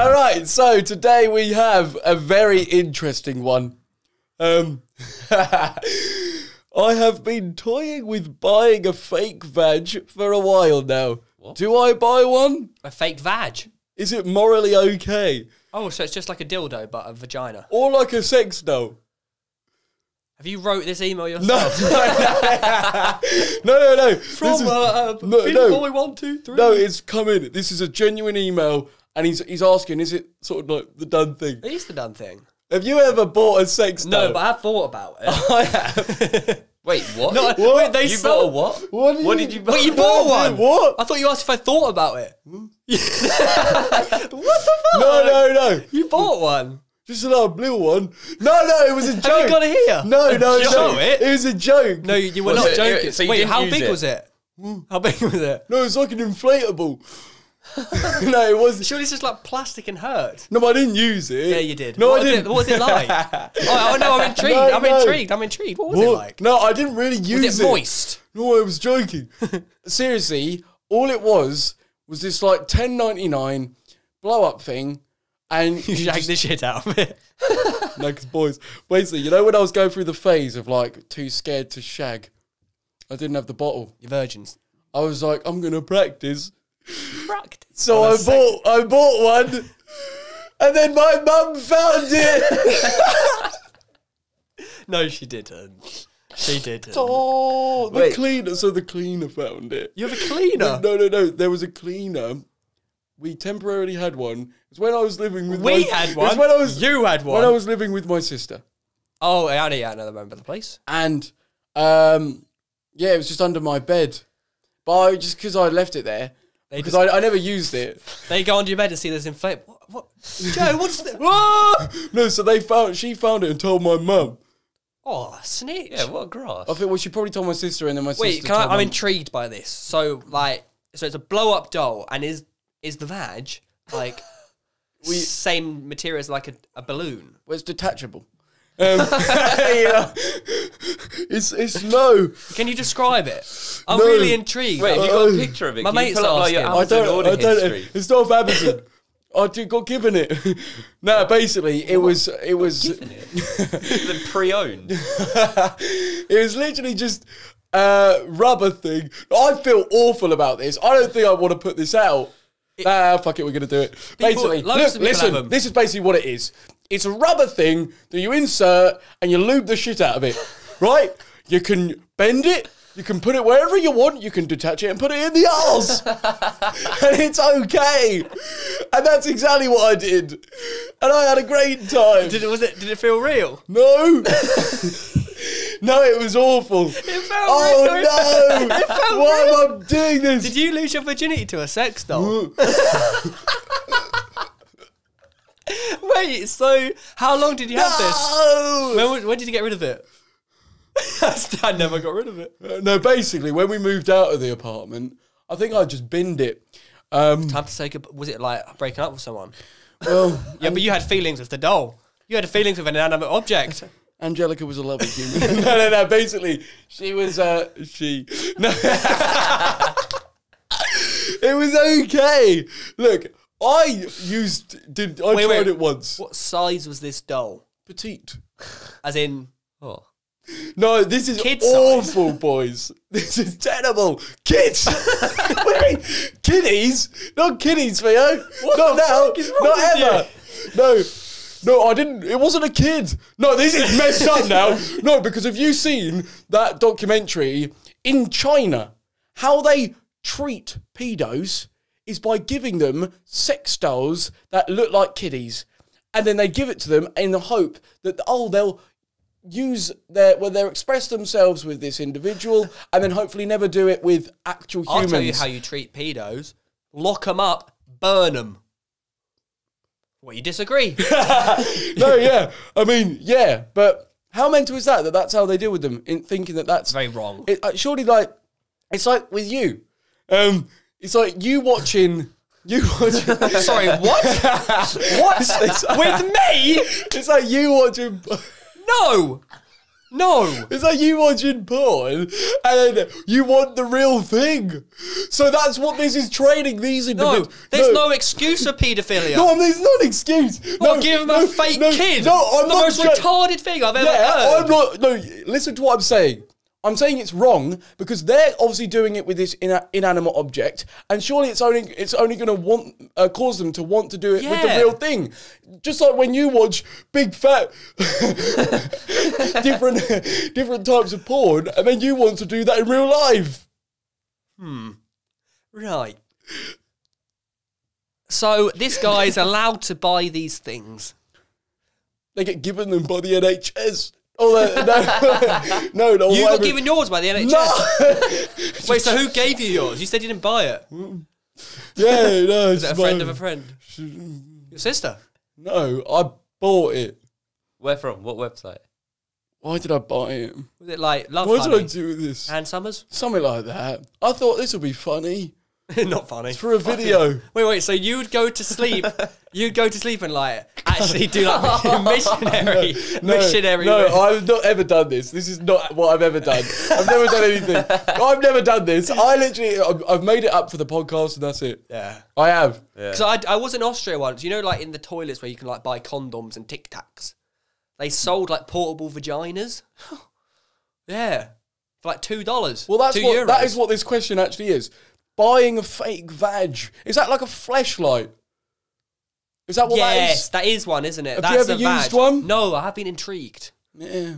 All right, so today we have a very interesting one. Um, I have been toying with buying a fake vag for a while now. Do I buy one? A fake vag. Is it morally okay? Oh, so it's just like a dildo, but a vagina. Or like a sex doll? Have you wrote this email yourself? no, no, no. From This is- uh, uh, no, no. boy one two three. no, it's come in. This is a genuine email, and he's he's asking, is it sort of like the done thing? it is the done thing. Have you ever bought a sex doll? No, but I have thought about it. I have. Wait, what? No, What? wait, they you sell- bought a what? What did What you- did you buy? Wait, you bought one? What? I thought you asked if I thought about it. Hmm? What the fuck? No, no, no. You bought one. Just a little blue one. No, no, it was a joke. Have you got it here? No, no, Show no. it. It was a joke. No, you, you were Was not it- joking. so you Wait, didn't how big it? was it? Hmm? How big was it? no, it's like an inflatable. no, it was. Surely it's just like plastic and hurt. No, I didn't use it. Yeah, you did. No, what I was didn't. It, what was it like? oh, oh, no, I'm intrigued. No, I'm no. intrigued. I'm intrigued. What was it like? No, I didn't really use Was it moist? No, I was joking. Seriously, all it was was this like ten ninety nine blow up thing, and You you just- the shit out of it. No, 'cause boys, basically, you know when I was going through the phase of like too scared to shag, I didn't have the bottle. You virgins. I was like, I'm gonna practice. Practice. So I bought, I bought one, and then my mum found it. No, she didn't. She didn't. oh, the Wait. cleaner. So the cleaner found it. You have a cleaner. No, no, no. There was a cleaner. We temporarily had one. It's when I was living with. We my, had It's when I was. You had one. When I was living with my sister, Oh, yeah, yeah, I remember the place. and um, yeah, it was just under my bed. But I, just because I left it there, They because just, I, I never used it. they go under your bed and see this inflate. What? what? Joe, what's the? Ah! No, so they found. She found it and told my mum. Oh, snitch. Yeah, what grass? I think well, she probably told my sister, and then my Wait, sister. can I, told I'm mum. intrigued by this. So, like, so it's a blow up doll, and is is the vag like We- same material as like a, a balloon? Well, it's detachable. Um, yeah. It's it's low. Can you describe it? I'm No. really intrigued. Wait, have you got a picture of it? My Can you mate's pull up, like, your asking. I Amazon don't. order I don't. history? It's not of Amazon. I did, got given it. no, basically, it was. It was. Is it pre-owned? it was literally just a rubber thing. I feel awful about this. I don't think I want to put this out. ah, fuck it, we're gonna do it. basically, loads look, people have listen. This is basically what it is. It's a rubber thing that you insert and you lube the shit out of it, right? You can bend it. You can put it wherever you want. You can detach it and put it in the arse, and it's okay. And that's exactly what I did, and I had a great time. Did it was it? Did it feel real? No. no, it was awful. It felt oh real. no! It felt Why real. am I doing this? Did you lose your virginity to a sex doll? Wait, so how long did you have this? When, when did you get rid of it? I never got rid of it. Uh, no, basically, when we moved out of the apartment, I think I just binned it. Um, Time to say goodbye. Was it like breaking up with someone? well, Yeah, but you had feelings with the doll. You had feelings with an inanimate object. Angelica was a lovely human. no, no, no. Basically, she was. Uh, she. No. it was okay. Look, I used. Did I Wait, tried wait. it once? What size was this doll? Petite. As in, Oh. No, this is Kid size. awful, boys. This is terrible. Kids! what do you mean? Kiddies? Not kiddies, Theo. not now. not ever. No. No, I didn't. It wasn't a kid. No, this is messed up now. No, because have you seen that documentary in China? How they treat pedos is by giving them sex dolls that look like kiddies. And then they give it to them in the hope that, oh, they'll use their well they'll express themselves with this individual and then hopefully never do it with actual humans. I'll tell you how you treat pedos. Lock them up, burn them. What, you disagree? no yeah i mean yeah but how mental is that that that's how they deal with them in thinking that that's Very wrong. it, uh, surely like it's like with you um it's like you watching you watching Sorry, what? what? With me? it's like you watching No! No. It's like you watching porn and then you want the real thing. So that's what this is training these No, individuals. there's no, excuse for paedophilia. No, there's not an excuse. What, no, give him no, a fake no, kid? No, I'm the not most retarded thing I've ever Yeah, heard. I'm not. No, listen to what I'm saying. I'm saying it's wrong because they're obviously doing it with this ina- inanimate object, and surely it's only it's only going to want uh, cause them to want to do it with the real thing. Just like when you watch big fat different different types of porn, and then you want to do that in real life. Hmm. Right. So this guy is allowed to buy these things. They get given them by the NHS. Oh no, no, no, no. You whatever- got given yours by the NHS. No. Wait, so who gave you yours? You said you didn't buy it. yeah, no. Is it a friend of a friend? Your sister. No, I bought it. Where from? What website? Why did I buy it? Was it like Love What did Honey? I do with this? Ann Summers? Something like that. I thought this would be funny Not funny. for a video. Wait, wait. So you'd go to sleep. you'd go to sleep and like actually do like missionary, missionary. No, work. I've not ever done this. This is not what I've ever done. I've never done anything. I've never done this. I literally, I've, I've made it up for the podcast and that's it. yeah. I have. So I, I was in Austria once. You know, like in the toilets where you can like buy condoms and Tic Tacs. They sold like portable vaginas. yeah, for like two dollars. Well, that's two what euros. that is what this question actually is. Buying a fake vag is that like a flashlight? Is that what yes, that that is one, isn't it? Have that's you ever a used one? No, I have been intrigued. Yeah.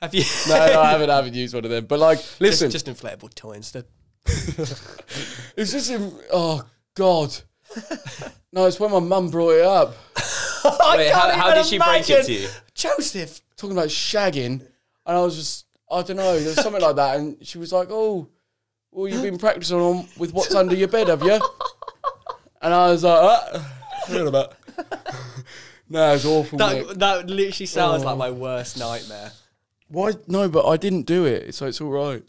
Have you? No, no, I haven't. I haven't used one of them. But like, listen, just, just inflatable toy instead. it's just in. Oh God. No, it's when my mum brought it up. Wait, how, how did she break it to you? Joseph. talking about shagging, and I was just, I don't know, there's something like that, and she was like, "Oh, well, you've been practicing on with what's under your bed, have you?" And I was like, ah. "What about?" no, it's awful. mate. That, that literally sounds Oh. like my worst nightmare. Why? No, but I didn't do it, so it's all right.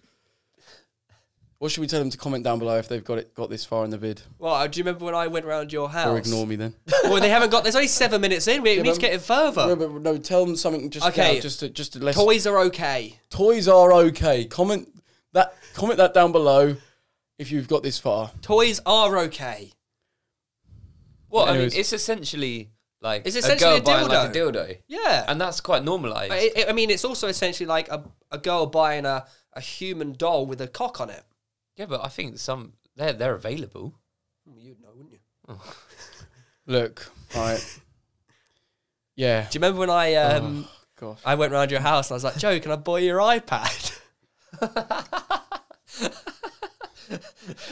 What should we tell them to comment down below if they've got it got this far in the vid, Well, do you remember when I went round your house? or ignore me then? well, they haven't got. There's only seven minutes in. We need to get it further. no, but no, tell them something just Okay. now, just to just to less. Toys are okay. Toys are okay. Comment that. Comment that down below if you've got this far. Toys are okay. Well, I mean, Anyways. it's essentially like It's a essentially girl a buying like a dildo, Yeah. and that's quite normalised. I, I- I mean, it's also essentially like a, a girl buying a, a human doll with a cock on it. yeah, but I think some they're they're available. You'd know, wouldn't you? Look, right. Yeah. Do you remember when I um Gosh. I went round your house and I was like, Joe, can I borrow your iPad? I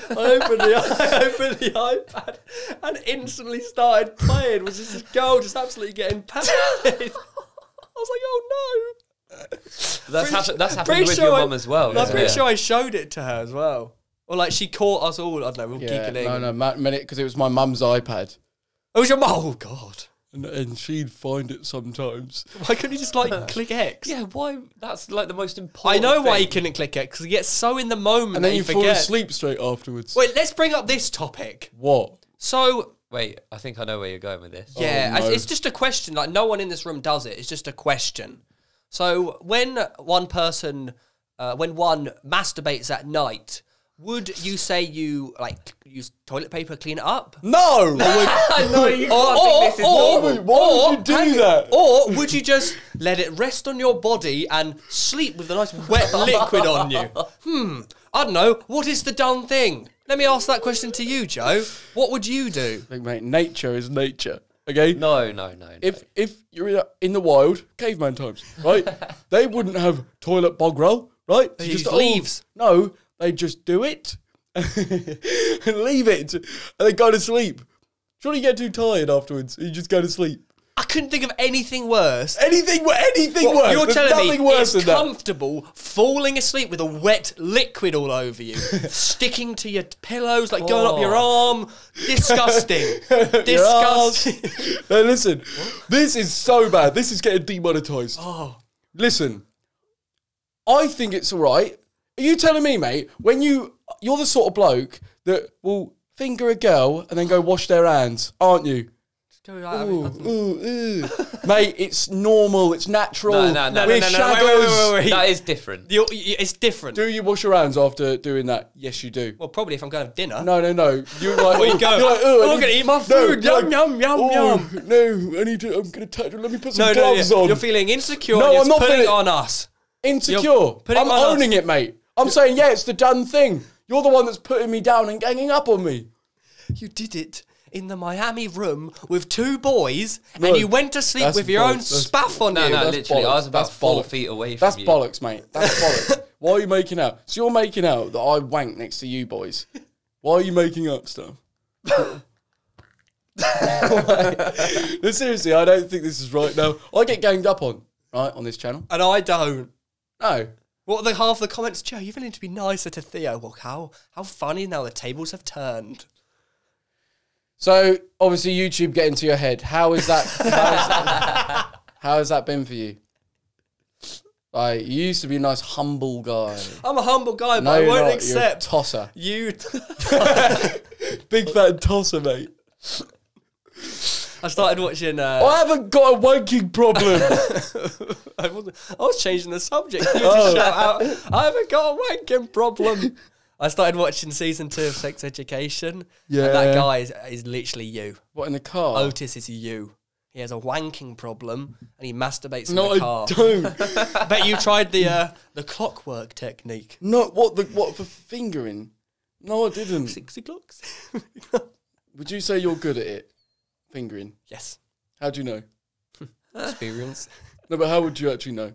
opened the I opened the iPad and instantly started playing. Was just this girl just absolutely getting patted? I was like, oh no. That's Pretty happened. That's happened with sure your I- mum as well. I'm isn't pretty it? sure I showed it to her as well. Or like she caught us all. I don't know. We were Yeah, giggling. no, no, minute because it was my mum's iPad, Oh, it was your mum. Oh God. And, and she'd find it sometimes. Why couldn't you just like click X? Yeah, why? That's like the most important. I important. know why he thing. couldn't click X because he gets so in the moment And that then you you fall forget. asleep straight afterwards. Wait, let's bring up this topic. What? So Wait, I think I know where you're going with this. Yeah, Oh, no. it's just a question. Like no one in this room does it. It's just a question. So when one person, uh, when one masturbates at night, would you say you like use toilet paper clean it up? No! no, you Or, can't or, think or, normal. Why would you do that? Or would you just let it rest on your body and sleep with a nice wet liquid on you? Hmm. I don't know. What is the done thing? Let me ask that question to you, Joe. What would you do? Look, mate, nature is nature. Okay? No, no, no. no. If if you're in, a, in the wild, caveman times, right? they wouldn't have toilet bog roll, right? They To use oh, leaves. no, they just do it and leave it, and they go to sleep. Surely you get too tired afterwards. You just go to sleep. I couldn't think of anything worse. Anything, anything What, worse. You're There's telling me worse it's than that. comfortable falling asleep with a wet liquid all over you, sticking to your pillows, like going up your oh. arm. Disgusting. Disgusting. Now listen, this is so bad. This is getting demonetized. oh, Listen, I think it's all right. Are you telling me, mate, when you you're the sort of bloke that will finger a girl and then go wash their hands, aren't you? Dude, I- I- Ooh, ooh, ooh. Mate, it's normal. It's natural. No, no, no, We're no, no, no, wait, wait, wait, wait, wait. That is different. You- you- it's different. Do you wash your hands after doing that? Yes, you do. Well, probably if I'm going to dinner. No, no, no. You're like, Where you go? You're like, ooh, I I'm gonna eat my No, food. you're Yum, yum, yum, oh, yum. No, I need to. I'm gonna touch. Let me put some No, no, gloves yeah. on. You're feeling insecure. No, and I'm not putting feeling- it on us. Insecure. I'm on us. owning it, mate. I'm saying, yeah, it's the done thing. You're the one that's putting me down and ganging up on me. You did it in the Miami room with two boys, No, and you went to sleep that's with your own bollocks. spaff on No, you. no, that's literally, I was about That's four bollocks. feet away from you. That's you. bollocks, mate. That's bollocks. Why are you making out? So you're making out that I wank next to you boys. Why are you making up stuff? no, seriously, I don't think this is right now. I get ganged up on, right, on this channel. and I don't. No. What are the half the comments? Joe, you really need to be nicer to Theo. Well, how how funny now the tables have turned. So obviously YouTube get into your head. How is that? How, is that, how has that been for you? Like you used to be a nice humble guy. I'm a humble guy, but I won't not. You're a accept tosser. you. Big fat tosser, mate. I started watching. Uh, I haven't got a wanking problem. I, wasn't, I was changing the subject. You Oh. just shout out, I haven't got a wanking problem. I started watching season two of Sex Education. Yeah. And that guy is, is literally you. what in the car? Otis is you. He has a wanking problem and he masturbates in no, the I car. don't. Bet you tried the uh, the clockwork technique. no, what the what for fingering? No, I didn't. Six o'clocks. Would you say you're good at it? Fingering. yes. How do you know? Experience. No, but how would you actually know?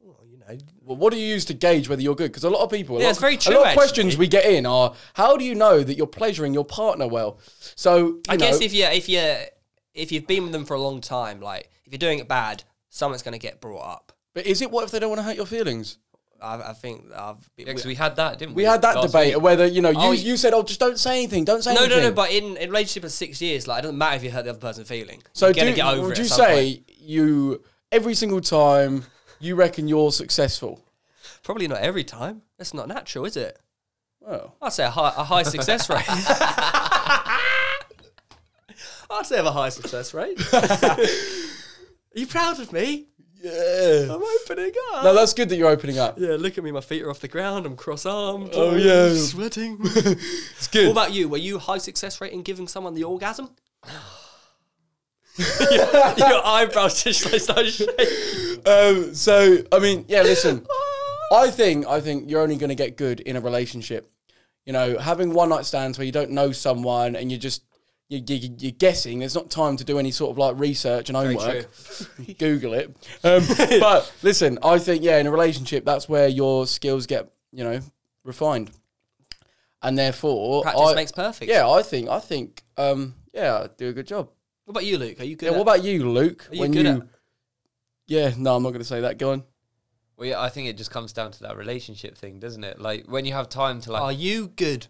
well, you know. Well, what do you use to gauge whether you're good? Because a lot of people, a Yeah, lot it's of- very A true, lot of questions we get in are, how do you know that you're pleasuring your partner well? So you I guess if you if you if you've been with them for a long time, like if you're doing it bad, someone's going to get brought up. but is it what if they don't want to hurt your feelings? I, I think I've. Yeah, we had that, didn't we? We had that debate week? of whether you know oh, you, Oh, you said oh just don't say anything, don't say no, anything. no, no. No. But in in a relationship of six years, like it doesn't matter if you hurt the other person's feeling. so you're gonna do, get over would it. you say point. you every single time you reckon you're successful? Probably not every time. That's not natural, is it? Well, I'd say a high, a high success rate. I'd say I have a high success rate. Are you proud of me? Yeah. I'm opening up. No, that's good that you're opening up. yeah, look at me. My feet are off the ground. I'm cross-armed. Oh, yeah. sweating. It's good. what about you? Were you high success rate in giving someone the orgasm? your, your eyebrows just like start shaking. um, so I mean, yeah. Listen, I think I think you're only going to get good in a relationship. You know, having one night stands where you don't know someone and you're just you, you, you're guessing. There's not time to do any sort of like research and homework. Google it. Um, but listen, I think yeah, in a relationship, that's where your skills get you know refined, and therefore Practice I- makes perfect. Yeah, I think I think um, yeah, I do a good job. What about you, Luke? Are you good? Yeah, at- what about you, Luke? Are you good at- Yeah, no, I'm not going to say that. Go on. Well, yeah, I think it just comes down to that relationship thing, doesn't it? Like when you have time to like. Are you good?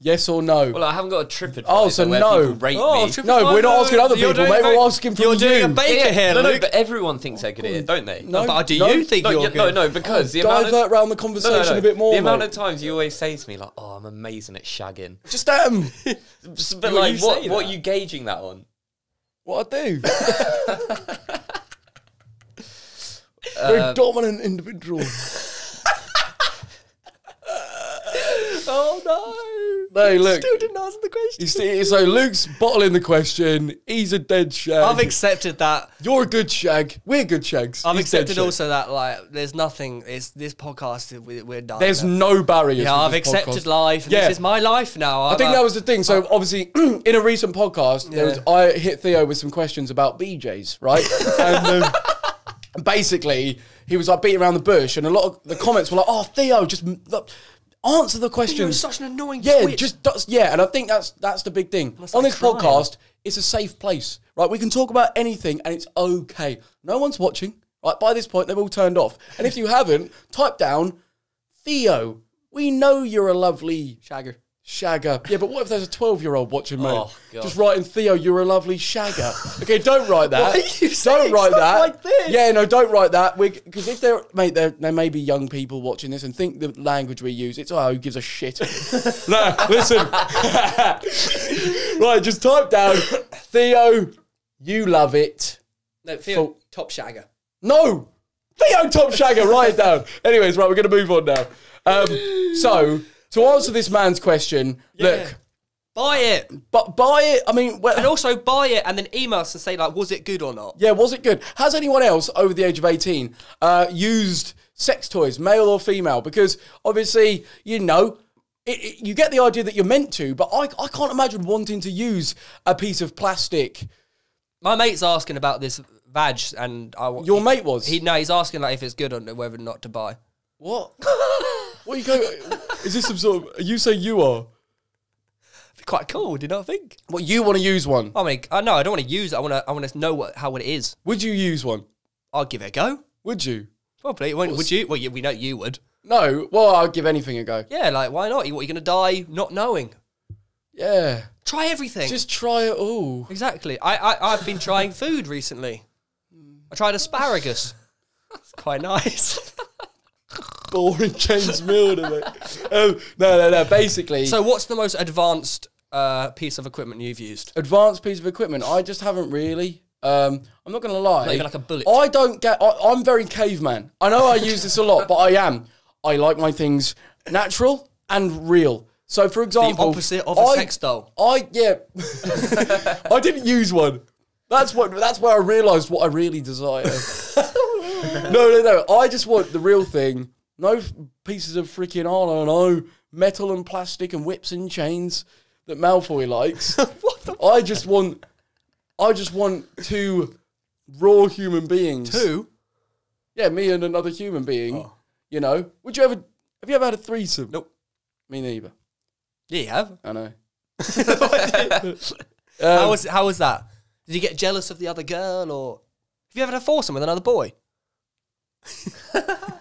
Yes or no? well, I haven't got a trip Oh, so where no. people rate Oh, me. trip- no, we're not asking other You're people, doing mate. We're asking from You're doing a you. baker Yeah, here, no, no, Luke. but everyone thinks they're good at it, don't they? No, but do no, you think no, you're yeah, good? no, no, because the amount Divert of round the no, conversation no, no. a bit more. The amount mate. of times you always say to me like, "Oh, I'm amazing at shagging," Just um, Just- but You- like, you what say what that. are you gauging that on? what I do. Very Uh, dominant individual. Oh no! No, look. Still didn't answer the question. See, so Luke's bottling the question. He's a dead shag. I've accepted that. You're a good shag. We're good shags. I've He's dead accepted shag. also that like there's nothing. It's this podcast. we- We're done. There's now. no barriers. yeah. I've accepted podcast. life. And Yeah. This is my life now. I think that was the thing. So obviously, in a recent podcast, there was, I hit Theo with some questions about BJ's, right? and um, basically, he was like beating around the bush, and a lot of the comments were like, "Oh, Theo, just look, answer the You're questions." such an annoying. Yeah, twit. just does, yeah, and I think that's that's the big thing on this crying. podcast. It's a safe place, right? We can talk about anything, and it's okay. No one's watching. Right by this point, they've all turned off. And if you haven't, type down Theo. We know you're a lovely shagger. Shagger. Yeah, but what if there's a 12 year old watching, me? Oh, Just writing, Theo, you're a lovely shagger. Okay, don't write that. Why are you don't write stuff that. like this? Yeah, no, don't write that. Because if there, mate, there, there may be young people watching this and think the language we use, it's, oh, who gives a shit? no, listen. right, just type down, Theo, you love it. No, Theo, Full- top shagger. No, Theo Top Shagger, write it down. Anyways, right, we're going to move on now. Um, so, to answer this man's question, look, Buy it. but buy it. I mean, well, And also buy it and then email us and say, like, was it good or not? Yeah, was it good? Has anyone else over the age of 18 uh, used sex toys, male or female? Because obviously, you know, it, it- you get the idea that you're meant to, but I, I can't imagine wanting to use a piece of plastic. My mate's asking about this vag and I wa- Your he- mate was? He no, he's asking like if it's good or whether or not to buy. What? what you go? Is this some sort of. You say you are. Be quite cool, do you not think? What, you want to use one? I mean, I know I don't want to use it. I want to. I want to know what how it is. Would you use one? I'll give it a go. Would you? Probably. Would, would you? Well, yeah, we know you would. No. Well, I'll give anything a go. Yeah, like why not? You what? You're gonna die not knowing. Yeah. Try everything. Just try it all. exactly. I, I I've been trying food recently. I tried asparagus. It's quite nice. Boring James Milner, mate. Um, no, no, no. Basically, so, what's the most advanced uh, piece of equipment you've used? advanced piece of equipment. I just haven't really. Um, I'm not gonna lie. Not even like a bullet. I don't get. I, I'm very caveman. I know I use this a lot, but I am. I like my things natural and real. So, for example, opposite of a I- sex doll. I yeah. I didn't use one. That's what. That's where I realised what I really desire. no, no, no. I just want the real thing. No pieces of freaking I don't know metal and plastic and whips and chains that Malfoy likes. what the I just want. I just want two raw human beings. two? Yeah, me and another human being. Oh. You know. Would you ever? Have you ever had a threesome? Nope. Me neither. Yeah, you have. I know. Um, how was how was that? Did you get jealous of the other girl, or have you ever had a foursome with another boy?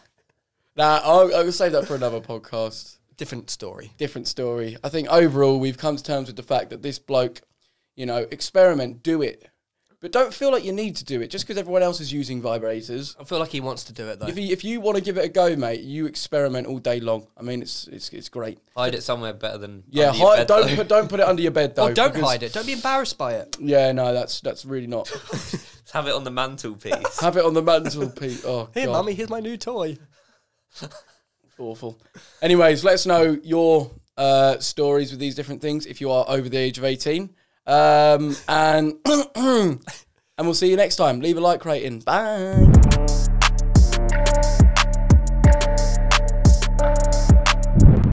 Nah, I'll, I'll save that for another podcast. Different story. Different story. I think overall we've come to terms with the fact that this bloke, you know, experiment, do it, but don't feel like you need to do it just because everyone else is using vibrators. I feel like he wants to do it though. If you, if you want to give it a go, mate, you experiment all day long. I mean, it's it's it's great. Hide it somewhere better than Yeah, hide, bed, don't though. put don't put it under your bed oh, though. oh, don't hide it. Don't be embarrassed by it. Yeah, no, that's that's really not. Just have it on the mantelpiece. Have it on the mantelpiece. Oh, Here, God. mummy, here's my new toy. Awful. Anyways, let us know your uh, stories with these different things if you are over the age of 18. Um, and and we'll see you next time. Leave a like rating. Bye.